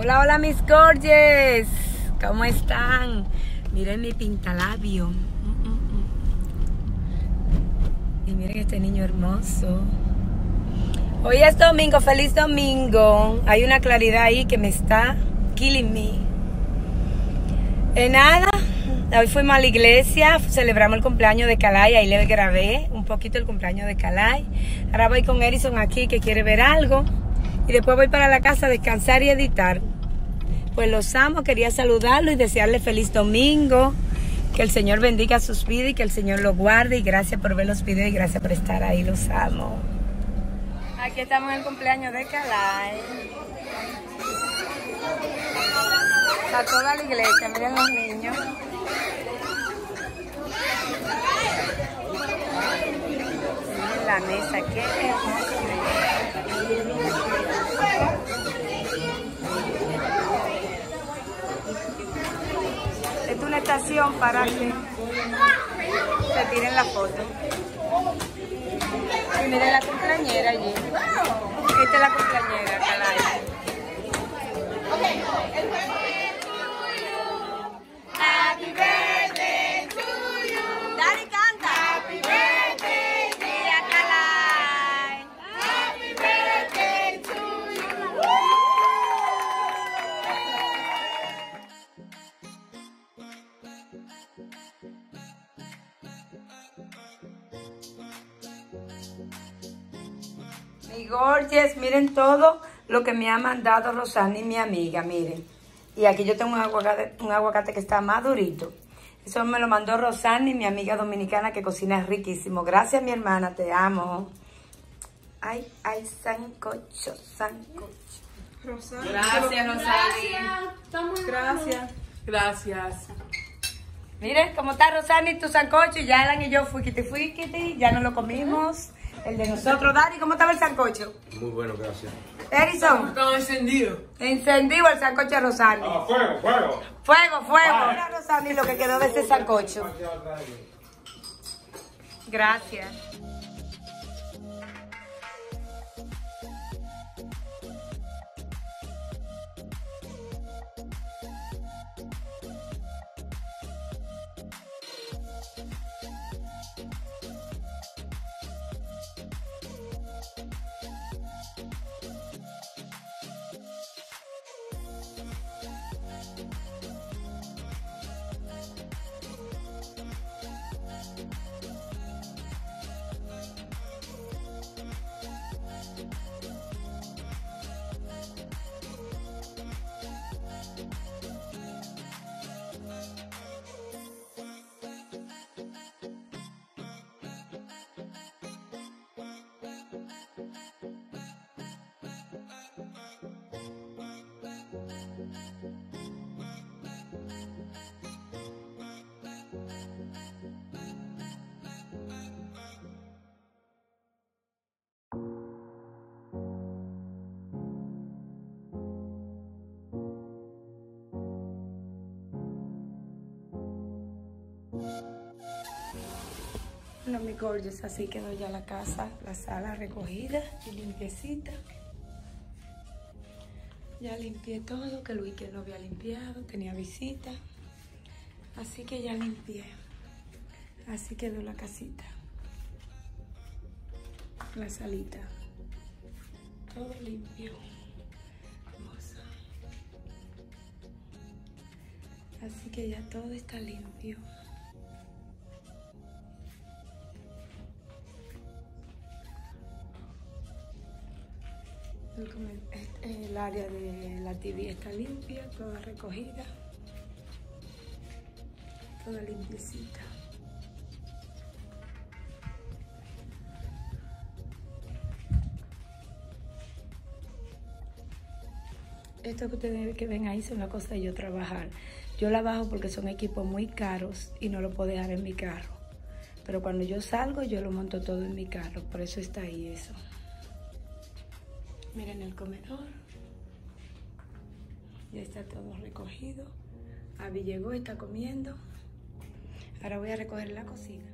Hola, hola mis gorges. ¿Cómo están? Miren mi pintalabio. Mm, mm, mm. Y miren este niño hermoso. Hoy es domingo, feliz domingo. Hay una claridad ahí que me está killing me. De nada, hoy fuimos a la iglesia, celebramos el cumpleaños de Calay, ahí le grabé un poquito el cumpleaños de Calay. Ahora voy con Erison aquí que quiere ver algo y después voy para la casa a descansar y editar. Pues los amo, quería saludarlo y desearle feliz domingo. Que el Señor bendiga sus vidas y que el Señor los guarde. Y gracias por ver los videos y gracias por estar ahí. Los amo. Aquí estamos en el cumpleaños de Calay. Está toda la iglesia, miren los niños. Miren la mesa, qué hermoso. Es una estación para que se tiren la foto. Y miren la cumpleañera allí. Esta es la cumpleañera, Calay. Miren todo lo que me ha mandado Rosani, mi amiga, miren. Y aquí yo tengo un aguacate, un aguacate que está madurito. Eso me lo mandó Rosani, mi amiga dominicana que cocina riquísimo. Gracias, mi hermana, te amo. Ay, ay, sancocho, sancocho. Gracias, Rosalie. Gracias. Gracias. Miren cómo está Rosani, tu sancocho. Y ya Alan y yo fuiquiti fuiquiti, ya no lo comimos. El de nosotros. Dani, ¿cómo estaba el sancocho? Muy bueno, gracias. Erison, Todo encendido. encendido el sancocho de Rosani. Ah, fuego, fuego. Fuego, fuego. Mira, Rosani, lo que quedó de ese sancocho. Gracias. Gorgeous, así quedó ya la casa, la sala recogida y limpiecita. Ya limpié todo, que Luis que no había limpiado, tenía visita. Así que ya limpié. Así quedó la casita. La salita. Todo limpio. Hermoso. Así que ya todo está limpio. El, área de la TV está limpia, toda recogida, toda limpiecita. Esto que ustedes que ven ahí son las cosas de yo trabajar. Yo la bajo porque son equipos muy caros y no lo puedo dejar en mi carro. Pero cuando yo salgo, yo lo monto todo en mi carro. Por eso está ahí eso. Miren el comedor. Ya está todo recogido. Abby llegó, está comiendo. Ahora voy a recoger la cocina.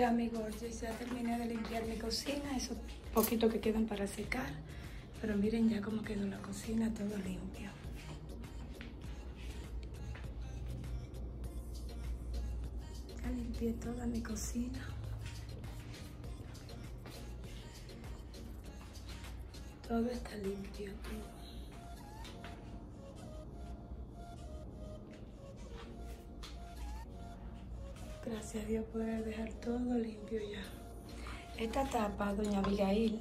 Ya mi gorgeous, ya terminé de limpiar mi cocina, esos poquitos que quedan para secar. Pero miren ya cómo quedó la cocina, todo limpio. Ya limpié toda mi cocina. Todo está limpio. Gracias a Dios poder dejar todo limpio ya. Esta tapa, doña Abigail,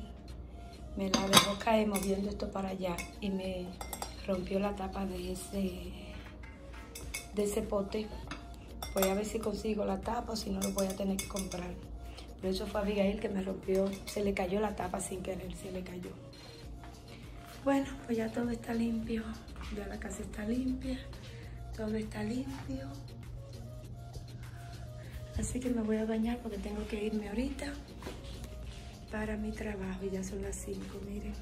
me la dejó caer moviendo esto para allá y me rompió la tapa de ese, de ese pote. Voy a ver si consigo la tapa o si no lo voy a tener que comprar. Por eso fue Abigail que me rompió, se le cayó la tapa sin querer, se le cayó. Bueno, pues ya todo está limpio, ya la casa está limpia, todo está limpio. Así que me voy a bañar porque tengo que irme ahorita para mi trabajo. Y ya son las 5, miren.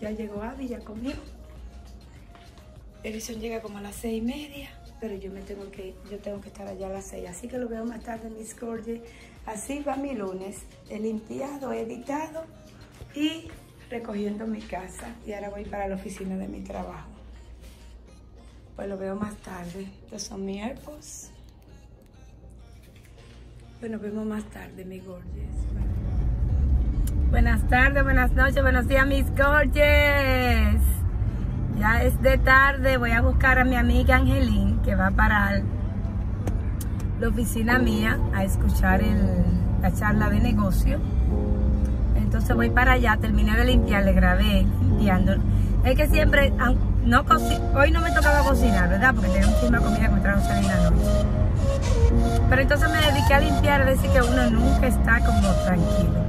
Ya llegó Abby, ya comió. Edison llega como a las 6 y media, pero yo me tengo que yo tengo que estar allá a las 6. Así que lo veo más tarde, mis gorges. Así va mi lunes. He limpiado, he editado y recogiendo mi casa. Y ahora voy para la oficina de mi trabajo. Pues lo veo más tarde. Estos son mis. Pues nos vemos más tarde, mis gorges. Buenas tardes, buenas noches, buenos días, mis gorges. Ya es de tarde, voy a buscar a mi amiga Angelín, que va para la oficina mía a escuchar el, la charla de negocio. Entonces voy para allá, terminé de limpiar, le grabé limpiando. Es que siempre, hoy no me tocaba cocinar, ¿verdad? Porque tenía muchísima comida que me trajo salir la noche. Pero entonces me dediqué a limpiar, es decir, que uno nunca está como tranquilo.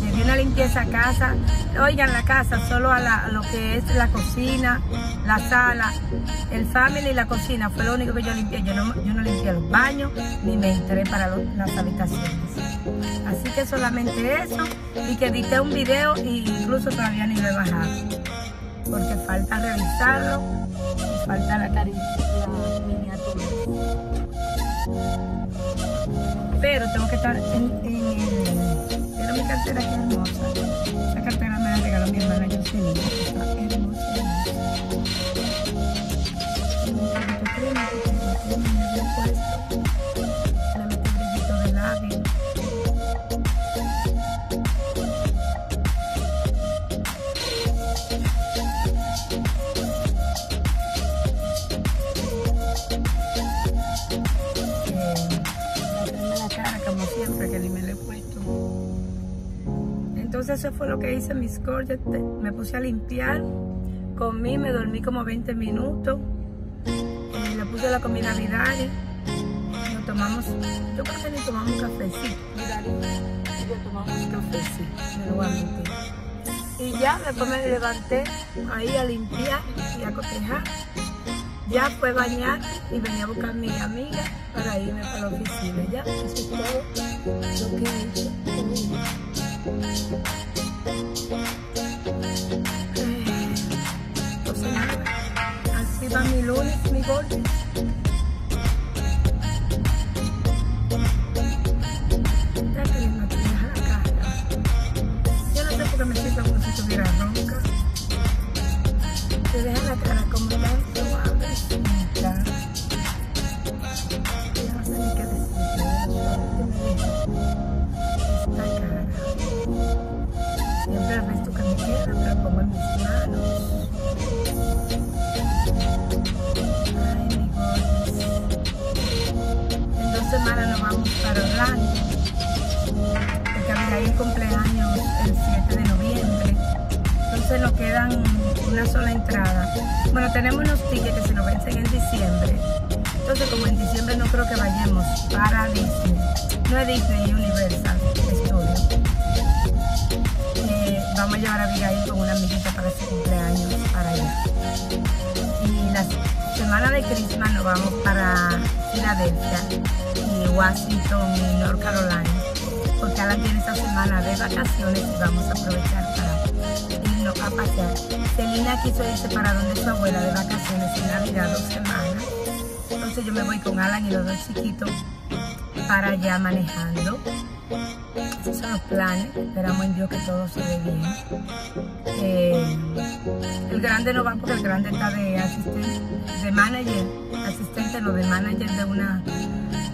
Me di una limpieza a casa, oigan la casa, solo a, la, a, lo que es la cocina, la sala, el family y la cocina, fue lo único que yo limpié. Yo no, limpié los baños, ni me entré para las habitaciones. Así que solamente eso, y que edité un video e incluso todavía ni lo he bajado. Porque falta revisarlo falta la, cari la miniatura pero tengo que estar en, en. Pero mi cartera que hermosa. Esta cartera me la regaló mi hermana Jocelyn. Eso fue lo que hice mis gorges. Me puse a limpiar, comí, me dormí como 20 minutos. Eh, le puse la comida a Vidari. Nos tomamos, yo creo que ni tomamos cafecito. Vidari, yo tomamos cafecito, me lo voy a. Y ya después me levanté ahí a limpiar y a cotejar. Ya fue bañar y venía a buscar a mi amiga para irme para la oficina. Ya, eso es todo lo que he hecho. Entonces, nada, así va mi lunes, mi golpe. Siempre el resto que me lo pongo en mis manos. Ay, mi. En dos semanas nos vamos para Orlando. Porque Abigail cumpleaños el 7 de noviembre. Entonces nos quedan una sola entrada. Bueno, tenemos unos tickets que se nos vencen en diciembre. Entonces, como en diciembre no creo que vayamos para Disney. No es Disney, Universal Studios. Vamos a llevar a Abigail con una amiguita para ese cumpleaños para allá. Y la semana de Christmas nos vamos para Filadelfia y Washington North Carolina. Porque ahora tiene esta semana de vacaciones y vamos a aprovechar para irnos a pasear. Celina quiso irse para donde su abuela de vacaciones en Navidad dos semanas. Entonces yo me voy con Alan y los dos chiquitos para allá manejando. Los planes. Esperamos en Dios que todo se dé bien. Eh, el grande no va porque el grande está de asistente, de manager, asistente, no, de manager de una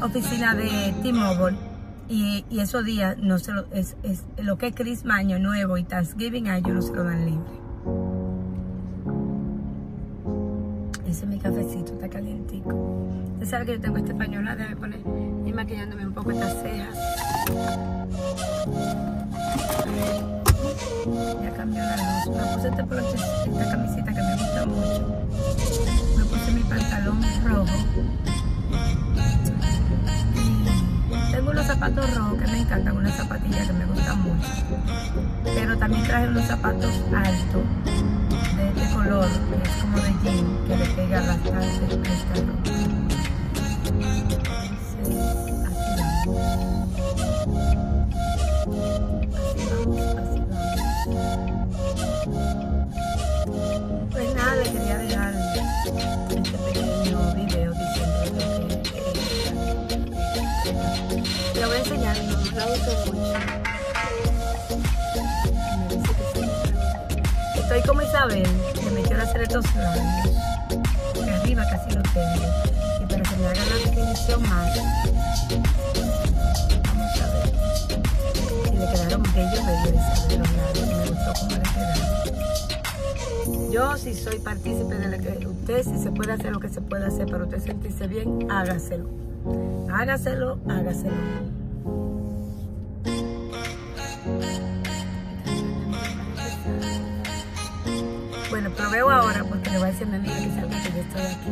oficina de T-Mobile. Y, y esos días no se lo, es, es lo que es Christmas, Año Nuevo y Thanksgiving a ellos no se lo dan libre. Ese es mi cafecito, está calientico. Usted sabe que yo tengo este pañuelo, déjame poner, ir maquillándome un poco estas cejas. Ya cambió la luz. Me puse este broche, esta camiseta que me gusta mucho. Me puse mi pantalón rojo. Y tengo unos zapatos rojos que me encantan, unas zapatillas que me gustan mucho. Pero también traje unos zapatos altos de este color, que es como de jean, que le pega bastante esta. Pues nada, le quería dejar este pequeño video diciendo que lo voy a enseñar, no la uso mucho. Estoy como Isabel, que me quiero hacer estos labios, arriba casi lo tengo. Y para que me haga la definición más, vamos a ver si le quedaron bellos, bellos Isabel los me gustó cómo le quedaron. Yo si soy partícipe de lo que usted, si se puede hacer lo que se puede hacer para usted sentirse bien, hágaselo. Hágaselo, hágaselo. Bueno, pero veo ahora porque le voy a decir a mi amiga que salga que yo estoy aquí.